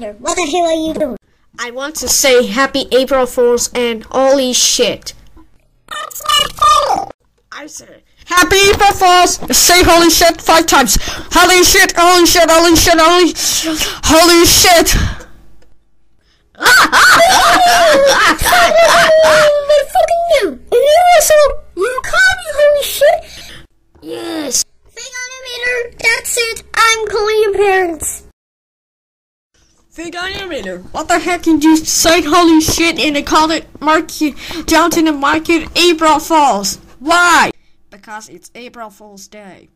what the hell are you doing? I want to say Happy April Fools and holy shit. That's not fair. I said Happy April Fools. Say holy shit five times. Holy shit! Holy shit! Holy shit! Holy holy shit! I fucking knew. And you also, you call me holy shit? Yes. Fake animator, that's it. I'm calling your parents. Fake animator. What the heck did you say holy shit and they call it Market Downton and Market April Falls? Why? Because it's April Fool's Day.